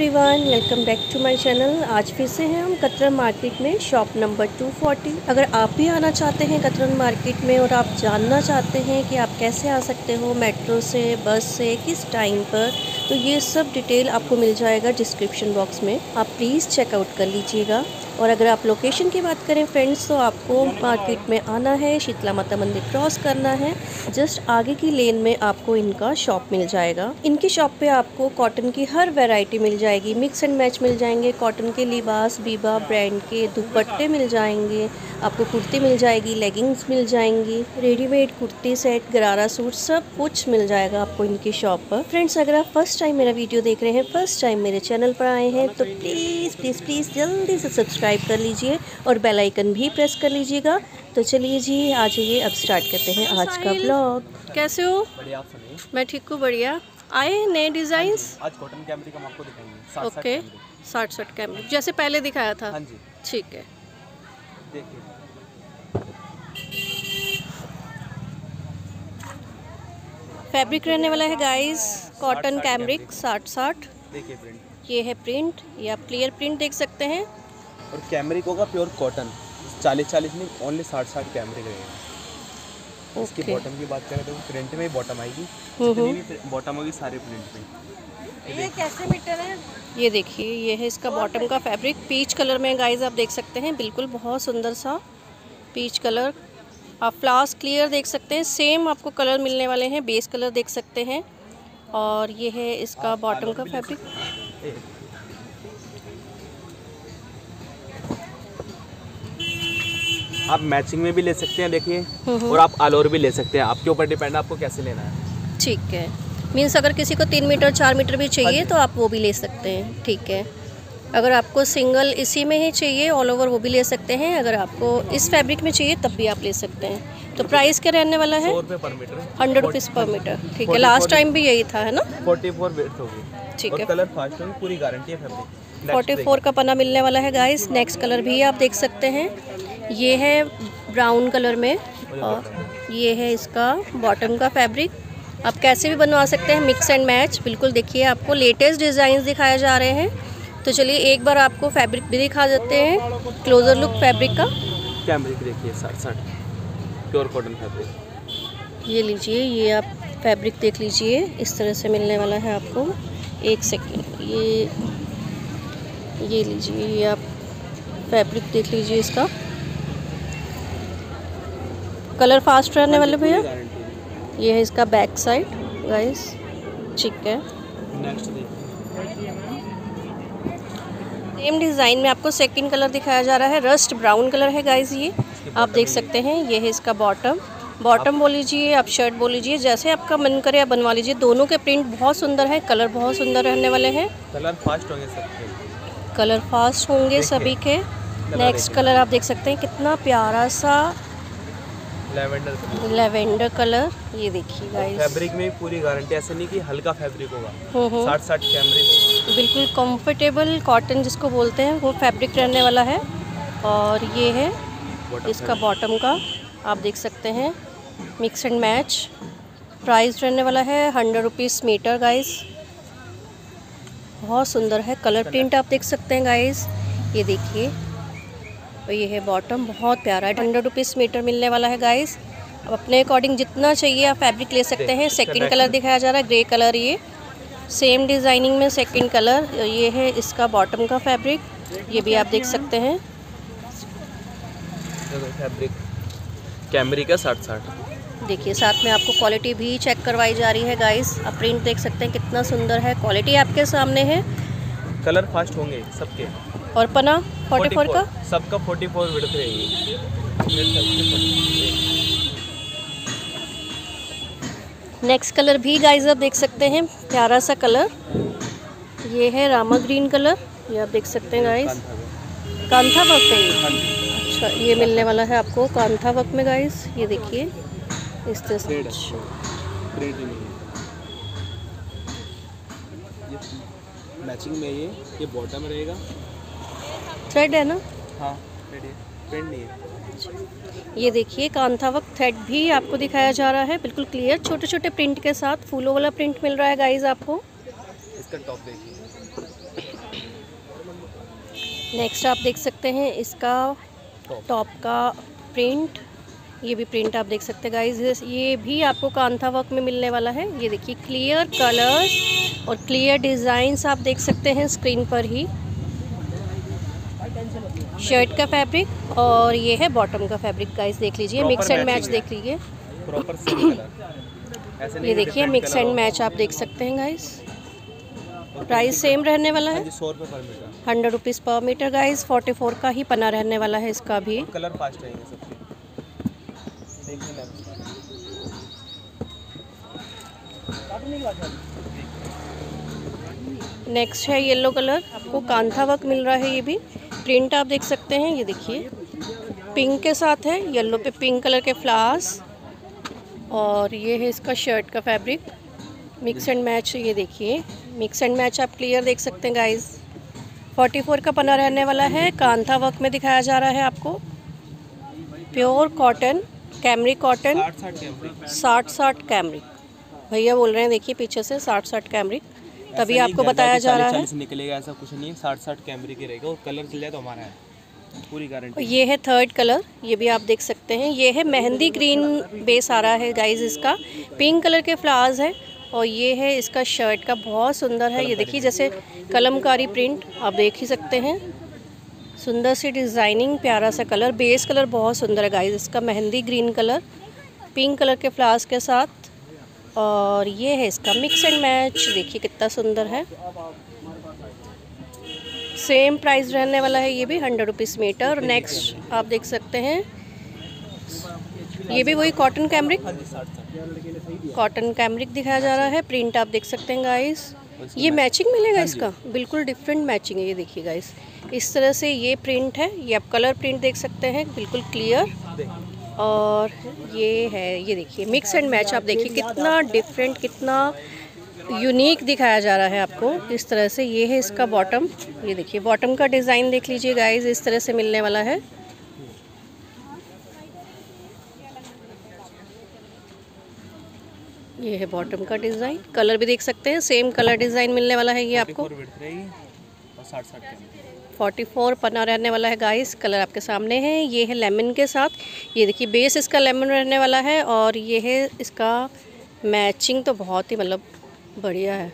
Everyone welcome back to my channel आज फिर से हैं हम कतरन मार्केट में शॉप नंबर 240 अगर आप भी आना चाहते हैं कतरन मार्केट में और आप जानना चाहते हैं कि आप कैसे आ सकते हो मेट्रो से बस से, किस टाइम पर तो ये सब डिटेल आपको मिल जाएगा डिस्क्रिप्शन बॉक्स में। आप प्लीज़ चेकआउट कर लीजिएगा। और अगर आप लोकेशन की बात करें फ्रेंड्स तो आपको मार्केट में आना है, शीतला माता मंदिर क्रॉस करना है। जस्ट आगे की लेन में आपको इनका शॉप मिल जाएगा। इनकी शॉप पे आपको कॉटन की हर वैरायटी मिल जाएगी। मिक्स एंड मैच मिल जाएँगे। कॉटन के लिबास बीबा ब्रांड के दुपट्टे मिल जाएँगे। आपको कुर्ती मिल जाएगी लेगिंग्स मिल जाएँगी। Readymade kurti set gharara suit सब कुछ मिल जाएगा आपको इनकी शॉप पर। फ्रेंड्स अगर आप फ़र्स्ट टाइम मेरा वीडियो देख रहे हैं फ़र्स्ट टाइम मेरे चैनल पर आए हैं तो प्लीज़ प्लीज़ प्लीज़ जल्दी से सब्सक्राइब कर लीजिए और बेल आइकन भी प्रेस कर लीजिएगा। तो चलिए जी आ जाइए अब स्टार्ट करते हैं आज का ब्लॉग कैसे हो? बढ़िया मैं ठीक हूँ बढ़िया। आए नए डिज़ाइंस आज कॉटन कैमरे का हम आपको दिखाएँगे ओके साठ साठ कैमरे जैसे पहले दिखाया था। हाँ जी। ठीक है। देखिए। फैब्रिक रहने वाला है गाइस कॉटन कैमरिक साठ साठ देखिए प्रिंट ये है प्रिंट ये आप क्लियर प्रिंट देख सकते हैं। और कैमरिक होगा प्योर कॉटन। चालीस चालीस में ओनली साठ साठ कैमरिक रहेगा। इसकी बॉटम की बात करें तो प्रिंट में ही बॉटम आएगी। जितनी भी बॉटम होगी सारे प्रिंट में। ये कैसे मीटर है? ये देखिए ये है इसका बॉटम का फैब्रिक पीच कलर में गाइस आप देख सकते हैं बिल्कुल बहुत सुंदर सा पीच कलर आप फ्लावर्स क्लियर देख सकते हैं सेम आपको कलर मिलने वाले हैं बेस कलर देख सकते हैं। और ये है इसका बॉटम का फैब्रिक आप मैचिंग में भी ले सकते हैं देखिए। और आप ऑल ओवर भी ले सकते हैं। आपके ऊपर डिपेंड आपको कैसे लेना है? ठीक है। मीन्स अगर किसी को तीन मीटर चार मीटर भी चाहिए हाँ तो आप वो भी ले सकते हैं। ठीक है। अगर आपको सिंगल इसी में ही चाहिए ऑल ओवर वो भी ले सकते हैं। अगर आपको इस फैब्रिक में चाहिए तब भी आप ले सकते हैं। तो प्राइस क्या रहने वाला है? हंड्रेड रुपीज़ पर मीटर ठीक है। लास्ट टाइम भी यही था है ना? फोर्टी फोर होगी। ठीक है। कलर फास्ट पूरी गारंटी है फैब्रिक फोर्टी फोर का पना मिलने वाला है गाइस नेक्स्ट कलर भी आप देख सकते हैं। ये है ब्राउन कलर में और ये है इसका बॉटम का फैब्रिक। आप कैसे भी बनवा सकते हैं मिक्स एंड मैच। बिल्कुल देखिए आपको लेटेस्ट डिज़ाइन दिखाए जा रहे हैं। तो चलिए एक बार आपको फैब्रिक भी दिखा देते हैं क्लोजर लुक फैब्रिक का। कैमरिक देखिए साठ साठ प्योर कॉटन फैब्रिक। ये लीजिए ये आप फैब्रिक देख लीजिए इस तरह से मिलने वाला है आपको। एक सेकेंड ये ये लीजिए ये आप फैब्रिक देख लीजिए इसका। कलर फास्ट रहने वाले भैया? ये है इसका बैक साइड गाइस ठीक है। सेम डिज़ाइन में आपको सेकंड कलर दिखाया जा रहा है। रस्ट ब्राउन कलर है गाइस ये। आप देख सकते हैं ये है इसका बॉटम बॉटम बोल लीजिए आप शर्ट बोल लीजिए जैसे आपका मन करे आप बनवा लीजिए। दोनों के प्रिंट बहुत सुंदर है कलर बहुत सुंदर रहने वाले हैं। कलर फास्ट होंगे सबके कलर फास्ट होंगे सभी के। नेक्स्ट कलर आप देख सकते हैं कितना प्यारा सा लेवेंडर कलर लेवेंडर कलर ये देखिए गाइस फैब्रिक में पूरी गारंटी ऐसा नहीं कि हल्का फैब्रिक होगा। साठ साठ कैमरिक बिल्कुल कंफर्टेबल कॉटन जिसको बोलते हैं वो फैब्रिक रहने वाला है। और ये है Bottom इसका बॉटम का। आप देख सकते हैं मिक्स एंड मैच प्राइस रहने वाला है हंड्रेड रुपीज़ मीटर गाइस बहुत सुंदर है। कलर प्रिंट आप देख सकते हैं गाइस ये देखिए। और ये है बॉटम बहुत प्यारा है। हंड्रेड रुपीज़ मीटर मिलने वाला है गाइस अब अपने अकॉर्डिंग जितना चाहिए आप फैब्रिक ले सकते हैं। सेकंड कलर दिखाया जा रहा है ग्रे कलर ये। सेम डिज़ाइनिंग में सेकंड कलर ये है इसका बॉटम का फैब्रिक ये भी आप देख सकते हैं। फैब्रिक कैमरिक का साठ साठ देखिए साथ में आपको क्वालिटी भी चेक करवाई जा रही है गाइस आप प्रिंट देख सकते हैं कितना सुंदर है। क्वालिटी आपके सामने है। कलर फास्ट होंगे सबके। और पना 44 का? सबका फोर्टी फोर विड्थ रहेगी नेक्स्ट कलर भी गाइस आप देख सकते हैं प्यारा सा कलर ये है रामा ग्रीन कलर ये आप देख सकते हैं गाइस कांथा वर्क है ये। अच्छा ये मिलने वाला है आपको कांथा वर्क में गाइस ये देखिए इस तरह से। मैचिंग में ये ये बॉटम रहेगा। थ्रेड है ना? हाँ प्रिंट नहीं है। ये देखिए कांथा वक्त थ्रेड भी आपको दिखाया जा रहा है। बिल्कुल क्लियर छोटे छोटे प्रिंट के साथ फूलों वाला प्रिंट मिल रहा है गाइस आपको। इसका टॉप देखिए। नेक्स्ट आप देख सकते हैं इसका टॉप का प्रिंट ये भी प्रिंट आप देख सकते हैं गाइस ये भी आपको कांथा वर्क में मिलने वाला है। ये देखिए क्लियर कलर्स और क्लियर डिज़ाइंस आप देख सकते हैं स्क्रीन पर ही। शर्ट का फैब्रिक और ये है बॉटम का फैब्रिक गाइस देख लीजिए मिक्स एंड मैच देख लीजिए। ये देखिए मिक्स एंड मैच आप देख सकते हैं गाइस प्राइस सेम रहने वाला हाँ। है hundred rupees per metre guys forty four का ही पना रहने वाला है इसका भी। कलर फास्ट रहेंगे नेक्स्ट है येलो कलर आपको कांथा वर्क मिल रहा है ये भी। प्रिंट आप देख सकते हैं, ये देखिए। पिंक के साथ है, येलो पे पिंक कलर के फ्लावर्स। और ये है इसका शर्ट का फैब्रिक। मिक्स एंड मैच, ये देखिए। मिक्स एंड मैच आप क्लियर देख सकते हैं गाइस 44 का पना रहने वाला है, कांथा वर्क में दिखाया जा रहा है आपको। Pure cotton, cambric cotton. साठ साठ कैमरिक भैया बोल रहे हैं, देखिए पीछे से साठ साठ कैमरिक तभी आपको बताया जा रहा है। निकलेगा ऐसा कुछ नहीं है साठ साठ कैमरे की रहेगा और कलर चल जाए तो हमारा है। पूरी गारंटी ये है थर्ड कलर ये भी आप देख सकते हैं। ये है मेहंदी ग्रीन बेस आ रहा है गाइज़ इसका। पिंक कलर के फ्लावर्स है और ये है इसका शर्ट का। बहुत सुंदर है। ये देखिए जैसे कलमकारी प्रिंट आप देख ही सकते हैं। सुंदर सी डिज़ाइनिंग प्यारा सा कलर बेस कलर बहुत सुंदर है गाइस इसका। Mehndi green colour pink colour के फ्लावर्स के साथ। और ये है इसका मिक्स एंड मैच देखिए कितना सुंदर है। सेम प्राइस रहने वाला है ये भी हंड्रेड रुपीज़ मीटर नेक्स्ट आप देख सकते हैं, ये भी वही कॉटन कैमरिक कॉटन कैमरिक दिखाया जा रहा है। प्रिंट आप देख सकते हैं गाइस ये मैचिंग मिलेगा इसका? बिल्कुल डिफरेंट मैचिंग है ये, देखिए गाइस इस तरह से ये प्रिंट है। ये आप कलर प्रिंट देख सकते हैं। बिल्कुल क्लियर और ये है ये देखिए मिक्स एंड मैच आप देखिए कितना डिफरेंट कितना यूनिक दिखाया जा रहा है आपको। इस तरह से ये है इसका बॉटम ये देखिए बॉटम का डिज़ाइन देख लीजिए गाइस इस तरह से मिलने वाला है। ये है बॉटम का डिज़ाइन कलर भी देख सकते हैं सेम कलर डिज़ाइन मिलने वाला है ये आपको। 44 width रहेगी और साठ साठ कैमरे 44 पन्ना रहने वाला है गाइस कलर आपके सामने है, ये है लेमन के साथ। ये देखिए बेस इसका लेमन रहने वाला है और ये है इसका मैचिंग तो बहुत ही मतलब बढ़िया है।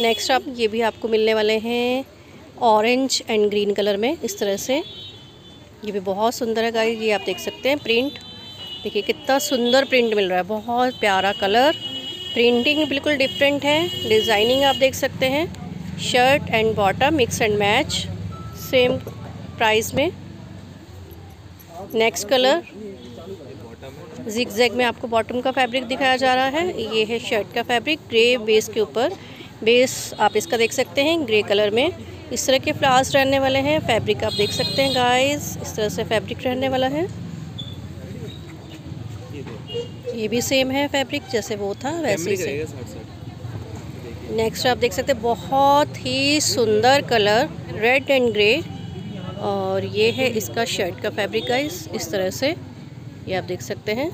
नेक्स्ट आप ये भी आपको मिलने वाले हैं ऑरेंज एंड ग्रीन कलर में, इस तरह से। ये भी बहुत सुंदर है गाइस ये आप देख सकते हैं प्रिंट देखिए, कितना सुंदर प्रिंट मिल रहा है, बहुत प्यारा कलर प्रिंटिंग बिल्कुल डिफरेंट है डिज़ाइनिंग आप देख सकते हैं। Shirt and bottom mix and match same price में। Next colour. जिग जैग में आपको बॉटम का फैब्रिक दिखाया जा रहा है। ये है शर्ट का फैब्रिक ग्रे बेस के ऊपर। बेस आप इसका देख सकते हैं ग्रे कलर में। इस तरह के फ्लावर्स रहने वाले हैं। फैब्रिक आप देख सकते हैं गाइस इस तरह से फैब्रिक रहने वाला है। ये ये भी सेम है फैब्रिक जैसे वो था वैसे ही कैमरे से रहेगा साठ साठ देखिए नेक्स्ट आप देख सकते हैं, बहुत ही सुंदर कलर रेड एंड ग्रे और ये है इसका शर्ट का फैब्रिक गाइस इस तरह से। ये आप देख सकते हैं।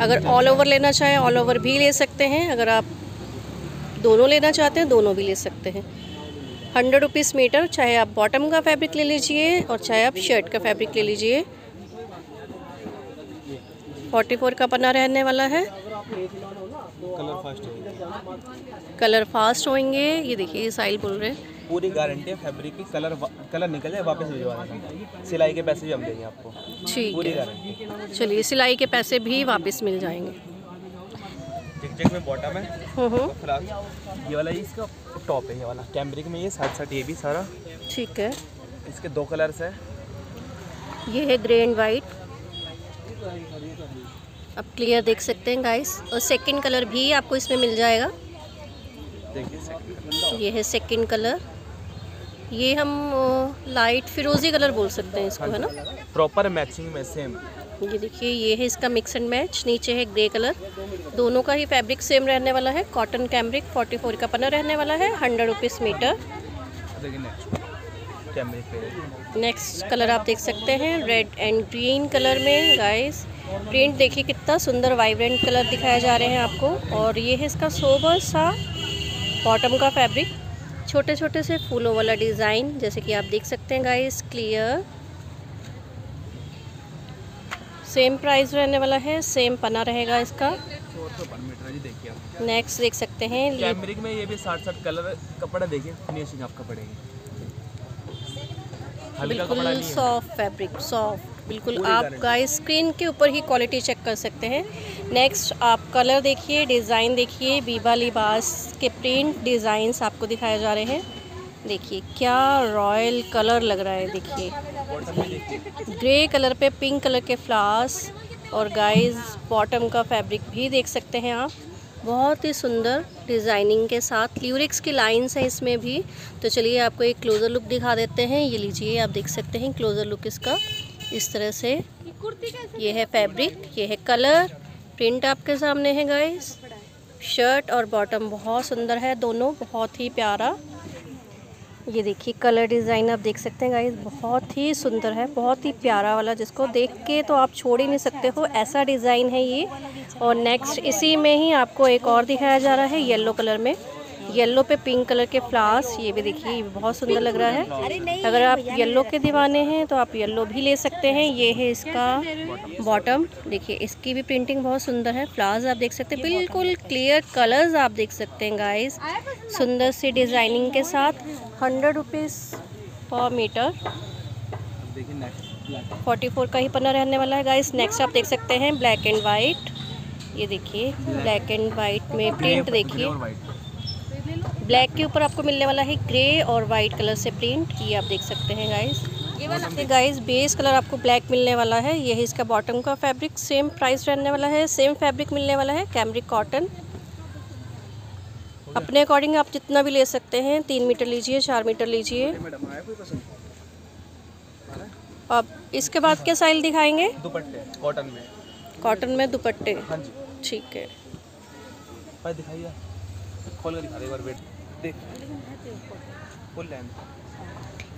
अगर ऑल ओवर लेना चाहें ऑल ओवर भी ले सकते हैं। अगर आप दोनों लेना चाहते हैं, दोनों भी ले सकते हैं। हंड्रेड रुपीज़ मीटर चाहे आप बॉटम का फैब्रिक ले लीजिए और चाहे आप शर्ट का फैब्रिक ले लीजिए। फोर्टी फोर का पन्ना रहने वाला है। कलर फास्ट है कलर फास्ट होंगे ये देखिए साइल बोल रहे हैं। पूरी गारंटी है फैब्रिक की कलर कलर निकल जाए वापस भिजवा देना सिलाई के पैसे भी हम देंगे आपको। ठीक पूरी गारंटी चलिए सिलाई के पैसे भी वापस मिल जाएँगे। टिक में बॉटम है। हम्म हम्म, फ़िलहाल ये वाला इसका टॉप है ये वाला। में ये साथ साथ ये भी सारा। ठीक है। इसके दो कलर्स है। ये है ग्रे एंड वाइट आप क्लियर देख सकते हैं गाइस और सेकंड कलर भी आपको इसमें मिल जाएगा. ये है सेकंड कलर ये हम लाइट फिरोजी कलर बोल सकते हैं इसको है ना? प्रॉपर मैचिंग में सेम ये देखिए ये है इसका मिक्स एंड मैच नीचे है ग्रे कलर दोनों का ही फैब्रिक सेम रहने वाला है. कॉटन कैमरिक 44 का पन्ना रहने वाला है. Hundred rupees metre next colour आप देख सकते हैं रेड एंड ग्रीन कलर में गाइस प्रिंट देखिए कितना सुंदर वाइब्रेंट कलर दिखाए जा रहे हैं आपको। और ये है इसका सोबर सा बॉटम का फैब्रिक छोटे छोटे से फूलों वाला डिज़ाइन जैसे कि आप देख सकते हैं गाइस क्लियर सेम प्राइस रहने वाला है सेम पना रहेगा इसका. नेक्स्ट देख सकते हैं कैमरिक में ये भी साठ साठ कलर कपड़ा देखिए फिनिशिंग आपका पड़ेगी बिल्कुल सॉफ्ट फैब्रिक सॉफ्ट बिल्कुल आप गाइस स्क्रीन के ऊपर ही क्वालिटी चेक कर सकते हैं। नेक्स्ट आप कलर देखिए डिज़ाइन देखिए। बीबा लिबास के प्रिंट डिज़ाइंस आपको दिखाए जा रहे हैं। देखिए क्या रॉयल कलर लग रहा है देखिए। ग्रे कलर पे पिंक कलर के फ्लावर्स और गाइस बॉटम का फैब्रिक भी देख सकते हैं आप। बहुत ही सुंदर डिज़ाइनिंग के साथ ल्यूरिक्स की लाइंस हैं इसमें भी। तो चलिए आपको एक क्लोज़र लुक दिखा देते हैं। ये लीजिए, आप देख सकते हैं क्लोज़र लुक इसका। इस तरह से ये है फैब्रिक ये है कलर प्रिंट आपके सामने है गाइस शर्ट और बॉटम बहुत सुंदर है, दोनों बहुत ही प्यारा। ये देखिए कलर डिज़ाइन आप देख सकते हैं गाइस बहुत ही सुंदर है, बहुत ही प्यारा वाला जिसको देख के तो आप छोड़ ही नहीं सकते हो, ऐसा डिज़ाइन है ये। और नेक्स्ट इसी में ही आपको एक और दिखाया जा रहा है येलो कलर में। येलो पे पिंक कलर के फ्लावर्स, ये भी देखिए, ये बहुत सुंदर लग रहा है। अगर आप येलो के दीवाने हैं तो आप येलो भी ले सकते हैं। ये है इसका बॉटम। देखिए, इसकी भी प्रिंटिंग बहुत सुंदर है। फ्लावर्स आप देख सकते हैं। बिल्कुल क्लियर कलर्स आप देख सकते हैं गाइस सुंदर सी डिज़ाइनिंग के साथ हंड्रेड रुपीज़ पर मीटर फोर्टी फोर का ही पन्ना रहने वाला है गाइस नेक्स्ट आप देख सकते हैं ब्लैक एंड वाइट ये देखिए ब्लैक एंड वाइट में प्रिंट देखिए। ब्लैक के ऊपर आपको मिलने वाला है ग्रे और वाइट कलर से प्रिंट ये आप देख सकते हैं गाइस ये वाला गाइस बेस कलर आपको ब्लैक मिलने वाला है। ये है इसका बॉटम का फैब्रिक सेम प्राइस रहने वाला है सेम फैब्रिक मिलने वाला है कैमरिक कॉटन अपने अकॉर्डिंग आप जितना भी ले सकते हैं तीन मीटर लीजिए चार मीटर लीजिए। अब इसके बाद क्या साइल दिखाएँगे? दुपट्टे कॉटन में। कॉटन में दुपट्टे। हाँ ठीक है। खोल कर दिखा एक बार वेट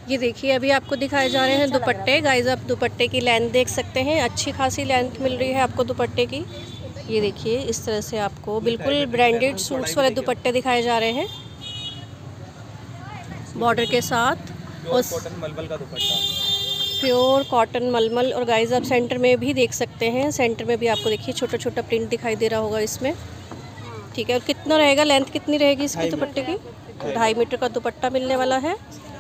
ये देखिए अभी आपको दिखाए जा रहे हैं दुपट्टे। गाइज़ आप दुपट्टे की लेंथ देख सकते हैं। अच्छी खासी लेंथ मिल रही है आपको दुपट्टे की। ये देखिए इस तरह से आपको बिल्कुल ब्रांडेड सूट्स वाले दुपट्टे दिखाए जा रहे हैं। बॉर्डर के साथ। उस मलमल का दुपट्टा। प्योर कॉटन मलमल और गाइज़ आप सेंटर में भी देख सकते हैं। सेंटर में भी आपको देखिए छोटा छोटा प्रिंट दिखाई दे रहा होगा इसमें। ठीक है। और कितना रहेगा? लेंथ कितनी रहेगी इसकी दुपट्टे की? ढाई मीटर का दुपट्टा मिलने वाला है।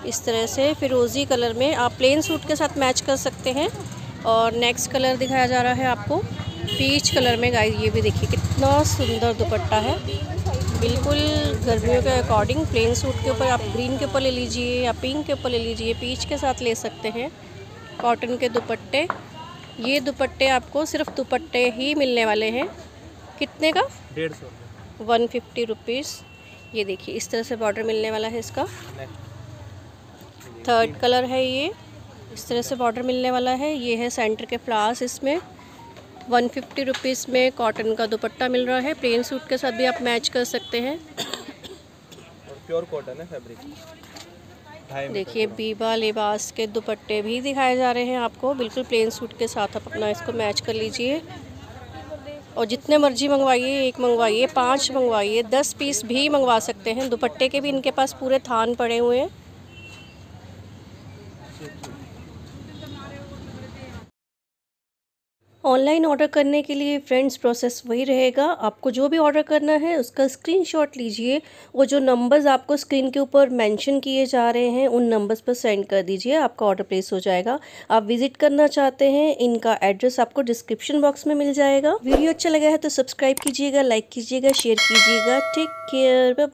इस तरह से फिरोज़ी कलर में आप प्लेन सूट के साथ मैच कर सकते हैं। और नेक्स्ट कलर दिखाया जा रहा है आपको। पीच कलर में गाइस ये भी देखिए कितना सुंदर दुपट्टा है। बिल्कुल गर्मियों के अकॉर्डिंग प्लेन सूट के ऊपर आप ग्रीन के ऊपर ले लीजिए या पिंक के ऊपर ले लीजिए पीच के साथ ले सकते हैं। कॉटन के दुपट्टे। ये दुपट्टे आपको सिर्फ़ दुपट्टे ही मिलने वाले हैं। कितने का? डेढ़ सौ। वन फिफ्टी रुपीज़ ये देखिए इस तरह से बॉर्डर मिलने वाला है इसका। थर्ड कलर है ये। इस तरह से बॉर्डर मिलने वाला है। ये है सेंटर के फ्लावर्स इसमें। वन फिफ्टी रुपीज़ में कॉटन का दुपट्टा मिल रहा है। प्लेन सूट के साथ भी आप मैच कर सकते हैं। प्योर कॉटन है फैब्रिक। देखिए बीबा लिबास के दुपट्टे भी दिखाए जा रहे हैं आपको। बिल्कुल प्लेन सूट के साथ आप अपना इसको मैच कर लीजिए। और जितने मर्ज़ी मंगवाइए, एक मंगवाइए, पाँच मंगवाइए, दस पीस भी मंगवा सकते हैं। दुपट्टे के भी इनके पास पूरे थान पड़े हुए हैं। ऑनलाइन ऑर्डर करने के लिए फ्रेंड्स प्रोसेस वही रहेगा। आपको जो भी ऑर्डर करना है, उसका स्क्रीनशॉट लीजिए। वो जो नंबर्स आपको स्क्रीन के ऊपर मेंशन किए जा रहे हैं, उन नंबर्स पर सेंड कर दीजिए, आपका ऑर्डर प्लेस हो जाएगा। आप विज़िट करना चाहते हैं, इनका एड्रेस आपको डिस्क्रिप्शन बॉक्स में मिल जाएगा। वीडियो अच्छा लगा है तो सब्सक्राइब कीजिएगा, लाइक कीजिएगा, शेयर कीजिएगा। Take care